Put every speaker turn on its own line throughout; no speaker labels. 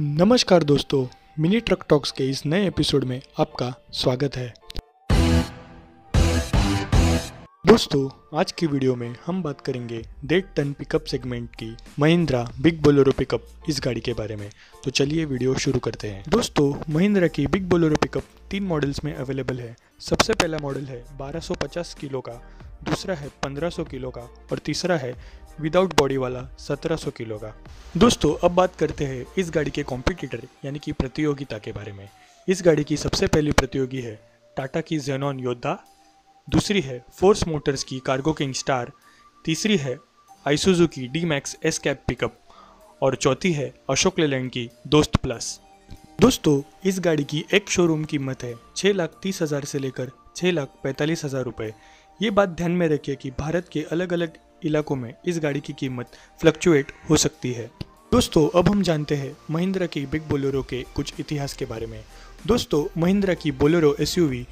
नमस्कार दोस्तों, mini truck talks के इस नए एपिसोड में आपका स्वागत है। दोस्तों, आज की वीडियो में हम बात करेंगे डेढ़ टन पिकअप सेगमेंट की महिंद्रा बिग बोलेरो पिकअप इस गाड़ी के बारे में। तो चलिए वीडियो शुरू करते हैं। दोस्तों, महिंद्रा की बिग बोलेरो पिकअप तीन मॉडल्स में अवेलेबल है। सबसे पहला मॉडल है 1250 किलो का, दूसरा है 1500 किलो का और तीसरा है विदाउट बॉडी वाला 1700 किलो का। दोस्तों, अब बात करते हैं इस गाड़ी के कॉम्पिटिटर यानी कि प्रतियोगिता के बारे में। इस गाड़ी की सबसे पहली प्रतियोगी है टाटा की जेनॉन योद्धा दूसरी है फोर्स मोटर्स की कार्गो किंग स्टार तीसरी है आइसुजू की D Max S cab pickup और चौथी है अशोक लेलैंड की दोस्त प्लस दोस्तों, इस गाड़ी की एक शोरूम कीमत है छः लाख तीस हज़ार से लेकर छः लाख पैंतालीस हज़ार रुपये ये बात ध्यान में रखिए कि भारत के अलग अलग इलाकों में इस गाड़ी की कीमत फ्लक्चुएट हो सकती है। दोस्तों, अब हम जानते हैं महिंद्रा की बिग बोलेरो के कुछ इतिहास के बारे में। दोस्तों, महिंद्रा की बोलेरो एसयूवी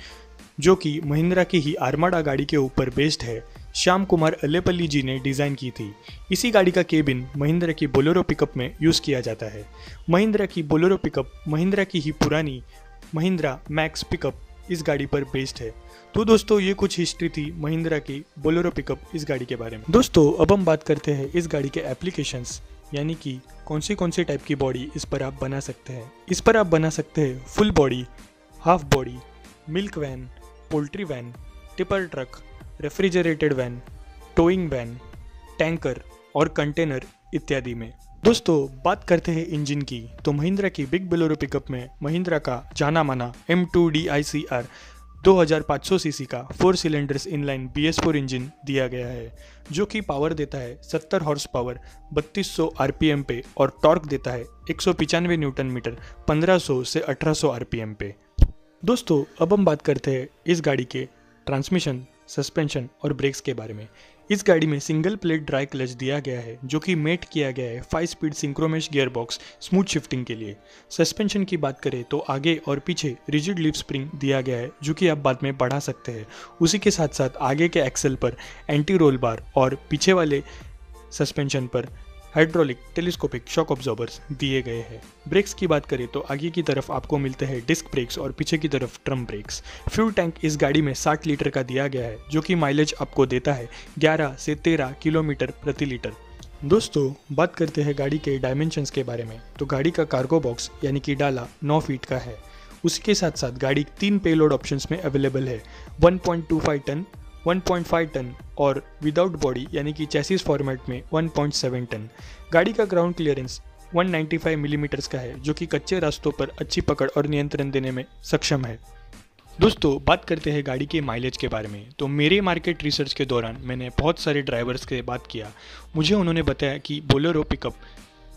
जो कि महिंद्रा की ही आर्माडा गाड़ी के ऊपर बेस्ड है, श्याम कुमार अल्लेपल्ली जी ने डिज़ाइन की थी। इसी गाड़ी का केबिन महिंद्रा की बोलेरो पिकअप में यूज़ किया जाता है। महिंद्रा की बोलेरो पिकअप महिंद्रा की ही पुरानी महिंद्रा मैक्स पिकअप इस गाड़ी पर बेस्ड है। तो दोस्तों, ये कुछ हिस्ट्री थी महिंद्रा की बोलेरो पिकअप इस गाड़ी के बारे में। दोस्तों, अब हम बात करते हैं इस गाड़ी के एप्लीकेशन यानी कि कौन सी कौन सी टाइप की बॉडी इस पर आप बना सकते हैं। इस पर आप बना सकते हैं full body half body milk van poultry van tipper truck refrigerated van towing van tanker और कंटेनर इत्यादि में। दोस्तों, बात करते हैं इंजन की। तो महिंद्रा की बिग बोलेरो पिकअप में महिंद्रा का जाना माना M two D I C R 2500 CC का four cylinders inline B S four engine दिया गया है, जो कि पावर देता है 70 हॉर्स पावर 3200 आरपीएम पे और टॉर्क देता है एक न्यूटन मीटर 1500 से 1800 आरपीएम पे। दोस्तों, अब हम बात करते हैं इस गाड़ी के ट्रांसमिशन, सस्पेंशन और ब्रेक्स के बारे में। इस गाड़ी में सिंगल प्लेट ड्राई क्लच दिया गया है, जो कि मेट किया गया है five speed synchromesh gear box smooth shifting के लिए। सस्पेंशन की बात करें तो आगे और पीछे रिजिड लिप स्प्रिंग दिया गया है, जो कि आप बाद में बढ़ा सकते हैं। उसी के साथ साथ आगे के एक्सेल पर एंटी रोल बार और पीछे वाले सस्पेंशन पर हाइड्रोलिक टेलीस्कोपिक शॉक ऑब्जॉर्बर्स दिए गए हैं। ब्रेक्स की बात करें तो आगे की तरफ़ आपको मिलते हैं डिस्क ब्रेक्स और पीछे की तरफ़ ट्रम ब्रेक्स। फ्यूल टैंक इस गाड़ी में 60 लीटर का दिया गया है, जो कि माइलेज आपको देता है 11 से 13 किलोमीटर प्रति लीटर। दोस्तों, बात करते हैं गाड़ी के डायमेंशंस के बारे में। तो गाड़ी का कार्गो बॉक्स यानी कि डाला 9 फीट का है। उसके साथ साथ गाड़ी तीन पेलोड ऑप्शंस में अवेलेबल है। 1.25 टन 1.5 टन और विदाउट बॉडी यानी कि चैसिस फॉर्मेट में 1.7 टन गाड़ी का ग्राउंड क्लियरेंस 195 मिलीमीटर्स का है, जो कि कच्चे रास्तों पर अच्छी पकड़ और नियंत्रण देने में सक्षम है। दोस्तों, बात करते हैं गाड़ी के माइलेज के बारे में। तो मेरे मार्केट रिसर्च के दौरान मैंने बहुत सारे ड्राइवर्स से बात किया। मुझे उन्होंने बताया कि बोलेरो पिकअप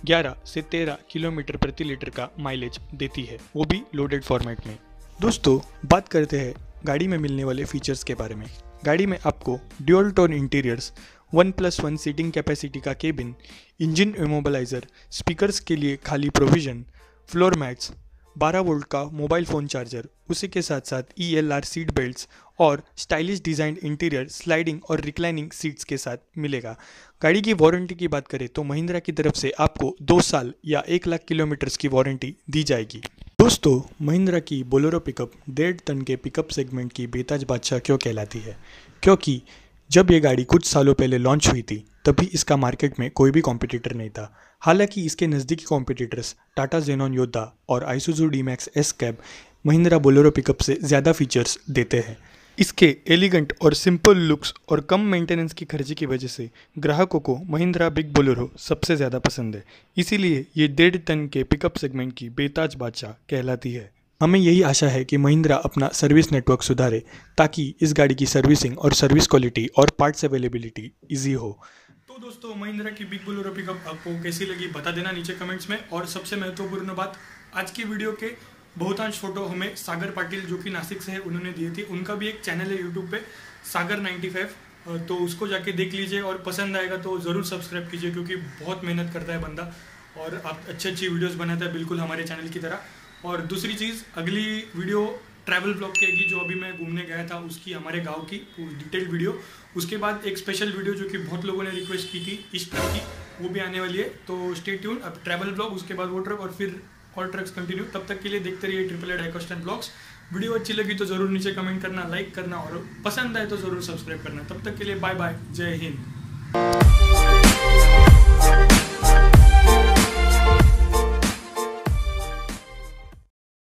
11 से 13 किलोमीटर प्रति लीटर का माइलेज देती है। वो भी लोडेड फॉर्मेट में। दोस्तों, बात करते हैं गाड़ी में मिलने वाले फीचर्स के बारे में। गाड़ी में आपको dual tone interiors one plus one seating capacity का केबिन इंजन इमोबलाइजर स्पीकर्स के लिए खाली प्रोविज़न फ्लोर मैट्स 12 वोल्ट का मोबाइल फ़ोन चार्जर उसी के साथ साथ E L R seat belt और स्टाइलिश डिज़ाइन इंटीरियर स्लाइडिंग और रिक्लाइनिंग सीट्स के साथ मिलेगा। गाड़ी की वारंटी की बात करें तो महिंद्रा की तरफ़ से आपको दो साल या एक लाख किलोमीटर्स की वारंटी दी जाएगी। दोस्तों, महिंद्रा की बोलेरो पिकअप डेढ़ टन के पिकअप सेगमेंट की बेताज बादशाह क्यों कहलाती है? क्योंकि जब ये गाड़ी कुछ सालों पहले लॉन्च हुई थी, तभी इसका मार्केट में कोई भी कॉम्पिटिटर नहीं था। हालाँकि इसके नज़दीकी कॉम्पिटिटर्स टाटा जेनॉन, योद्धा और Isuzu D Max S cab Mahindra Bolero pickup से ज़्यादा फीचर्स देते हैं। इसके एलिगेंट और सिंपल लुक्स और कम मेंटेनेंस की खर्चे की वजह से ग्राहकों को महिंद्रा बिग बोलेरो सबसे ज़्यादा पसंद है। इसीलिए ये डेढ़ टन के पिकअप सेगमेंट की बेताज बादशाह कहलाती है। हमें यही आशा है कि महिंद्रा अपना सर्विस नेटवर्क सुधारे, ताकि इस गाड़ी की सर्विसिंग और सर्विस क्वालिटी और पार्ट्स अवेलेबिलिटी ईजी हो। तो दोस्तों, महिंद्रा की बिग बोलेरो पिकअप आपको कैसी लगी बता देना नीचे कमेंट्स में। और सबसे महत्वपूर्ण बात, आज की वीडियो के बहुतांश फ़ोटो हमें सागर पाटिल, जो कि नासिक से है, उन्होंने दिए थे। उनका भी एक चैनल है यूट्यूब पे, सागर 95 तो उसको जाके देख लीजिए और पसंद आएगा तो ज़रूर सब्सक्राइब कीजिए, क्योंकि बहुत मेहनत करता है बंदा और आप अच्छी अच्छी वीडियोस बनाता है बिल्कुल हमारे चैनल की तरह। और दूसरी चीज़, अगली वीडियो ट्रैवल ब्लॉग की आएगी, जो अभी मैं घूमने गया था, उसकी हमारे गाँव की डिटेल वीडियो उसके बाद एक स्पेशल वीडियो जो कि बहुत लोगों ने रिक्वेस्ट की थी, इस ट्रक की, वो भी आने वाली है। तो स्टे ट्यून अब ट्रैवल ब्लॉग उसके बाद वो ट्रक और फिर और ट्रक्स कंटिन्यू तब तक के लिए देखते रहिए ट्रिपल एड एकोस्टन ब्लॉग्स वीडियो अच्छी लगी तो ज़रूर नीचे कमेंट करना लाइक करना और पसंद आए तो ज़रूर सब्सक्राइब करना. तब तक के लिए बाय बाय जय हिंद.